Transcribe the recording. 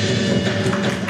ハハハハ!